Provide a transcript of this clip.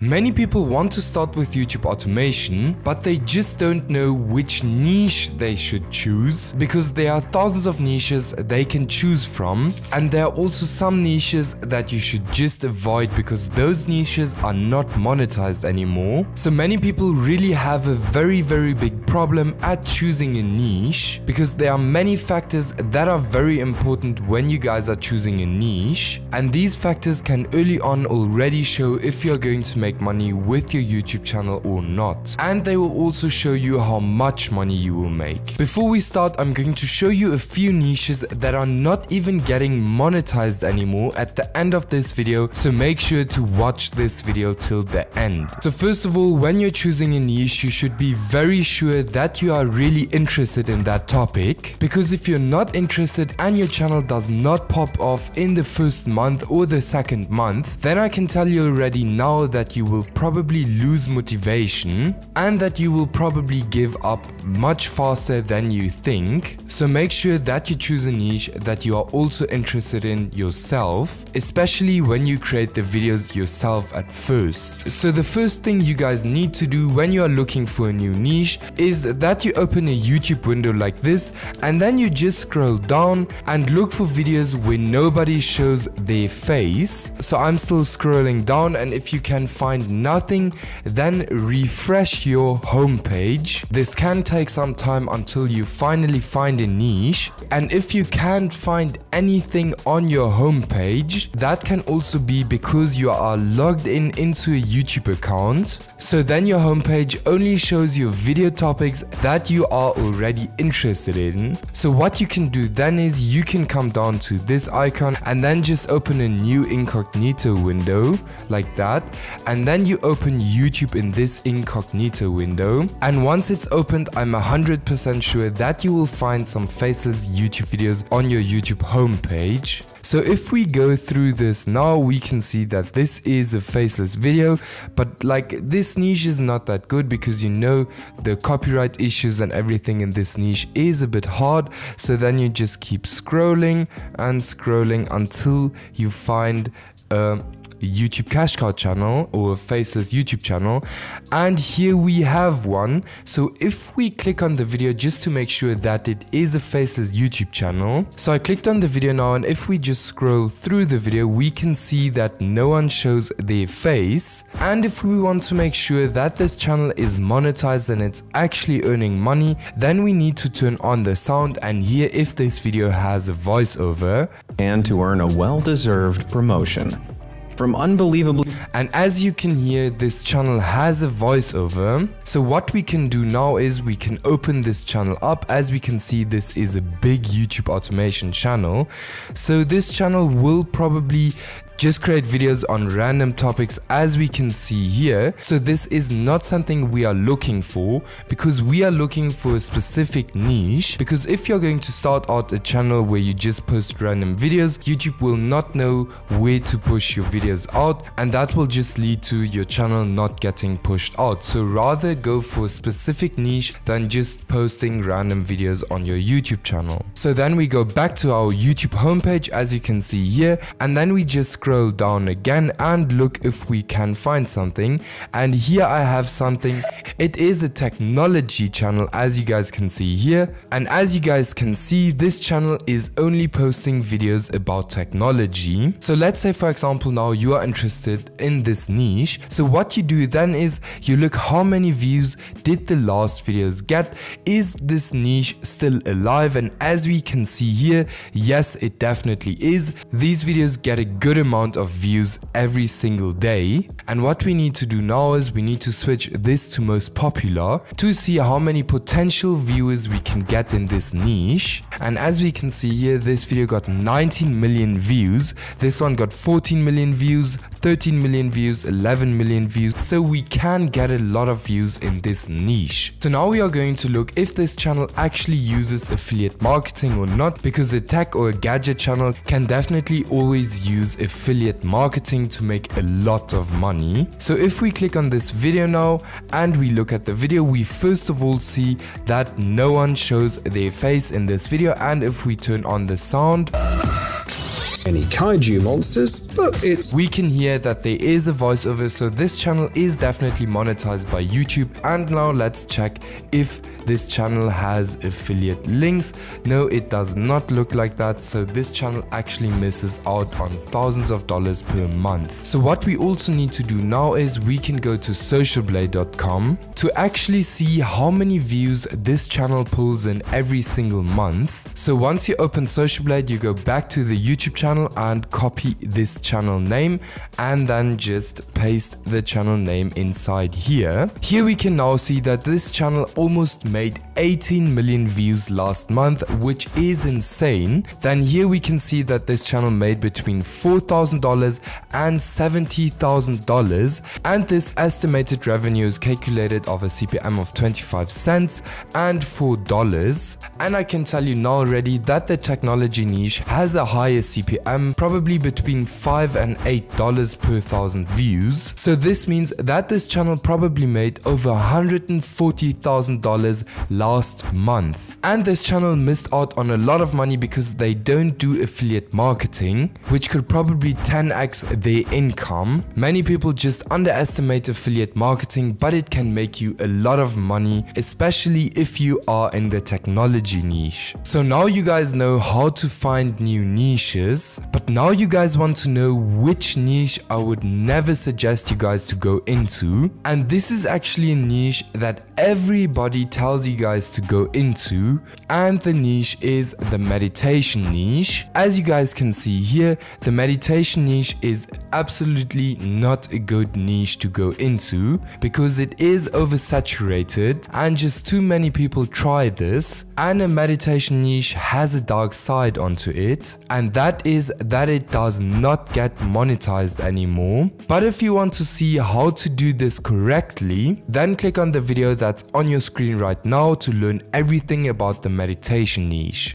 Many people want to start with YouTube automation, but they just don't know which niche they should choose because there are thousands of niches they can choose from and there are also some niches that you should just avoid because those niches are not monetized anymore. So many people really have a very very big problem at choosing a niche because there are many factors that are very important when you guys are choosing a niche and these factors can early on already show if you're going to make money with your YouTube channel or not. And they will also show you how much money you will make. Before we start, I'm going to show you a few niches that are not even getting monetized anymore at the end of this video, so make sure to watch this video till the end. So first of all, when you're choosing a niche, you should be very sure that you are really interested in that topic, because if you're not interested and your channel does not pop off in the first month or the second month, then I can tell you already now that you will probably lose motivation and that you will probably give up much faster than you think. So make sure that you choose a niche that you are also interested in yourself, especially when you create the videos yourself at first. So the first thing you guys need to do when you are looking for a new niche is that you open a YouTube window like this and then you just scroll down and look for videos where nobody shows their face. So I'm still scrolling down and if you can find nothing, then refresh your homepage. This can take some time until you finally find a niche. And if you can't find anything on your homepage, that can also be because you are logged in into a YouTube account. So then your homepage only shows your video topics that you are already interested in. So what you can do then is you can come down to this icon and then just open a new incognito window like that. And then you open YouTube in this incognito window. And once it's opened, I'm 100% sure that you will find some faceless YouTube videos on your YouTube homepage. So if we go through this now, we can see that this is a faceless video, but like this niche is not that good because you know the copyright issues and everything in this niche is a bit hard. So then you just keep scrolling and scrolling until you find a YouTube cash cow channel or faceless YouTube channel. And here we have one. So if we click on the video just to make sure that it is a faceless YouTube channel. So I clicked on the video now and if we just scroll through the video we can see that no one shows their face. And if we want to make sure that this channel is monetized and it's actually earning money then we need to turn on the sound and hear if this video has a voiceover. And to earn a well-deserved promotion from unbelievably and as you can hear this channel has a voiceover. So what we can do now is we can open this channel up. As we can see this is a big YouTube automation channel. So this channel will probably just create videos on random topics as we can see here. So this is not something we are looking for because we are looking for a specific niche because if you're going to start out a channel where you just post random videos, YouTube will not know where to push your videos out and that will just lead to your channel not getting pushed out. So rather go for a specific niche than just posting random videos on your YouTube channel. So then we go back to our YouTube homepage as you can see here and then we just scroll down again and look if we can find something. And here I have something it is a technology channel as you guys can see here. And as you guys can see this channel is only posting videos about technology. So let's say for example now you are interested in this niche. So what you do then is you look how many views did the last videos get? Is this niche still alive? And as we can see here yes it definitely is. These videos get a good amount of views every single day. And what we need to do now is we need to switch this to most popular to see how many potential viewers we can get in this niche. And as we can see here, this video got 19 million views. This one got 14 million views, 13 million views, 11 million views. So we can get a lot of views in this niche. So now we are going to look if this channel actually uses affiliate marketing or not because a tech or a gadget channel can definitely always use affiliate affiliate marketing to make a lot of money. So if we click on this video now and we look at the video, we first of all see that no one shows their face in this video and if we turn on the sound any kaiju monsters, but it's We can hear that there is a voiceover, so this channel is definitely monetized by YouTube. And now let's check if this channel has affiliate links. No, it does not look like that, so this channel actually misses out on thousands of dollars per month. So what we also need to do now is we can go to socialblade.com to actually see how many views this channel pulls in every single month. So once you open Socialblade, you go back to the YouTube channel and copy this channel name and then just paste the channel name inside here. Here we can now see that this channel almost made 18 million views last month, which is insane. Then here we can see that this channel made between $4,000 and $70,000 and this estimated revenue is calculated of a CPM of 25 cents and $4. And I can tell you now already that the technology niche has a higher CPM, probably between 5 and $8 per thousand views. So this means that this channel probably made over $140,000 last month. And this channel missed out on a lot of money because they don't do affiliate marketing, which could probably 10x their income. Many people just underestimate affiliate marketing, but it can make you a lot of money, especially if you are in the technology niche. So now you guys know how to find new niches, but now you guys want to know which niche I would never suggest you guys to go into. And this is actually a niche that everybody tells you guys to go into, and the niche is the meditation niche. As you guys can see here, the meditation niche is absolutely not a good niche to go into because it is oversaturated and just too many people try this and a meditation niche has a dark side onto it and that is that it does not get monetized anymore. But if you want to see how to do this correctly then click on the video that's on your screen right now to learn everything about the meditation niche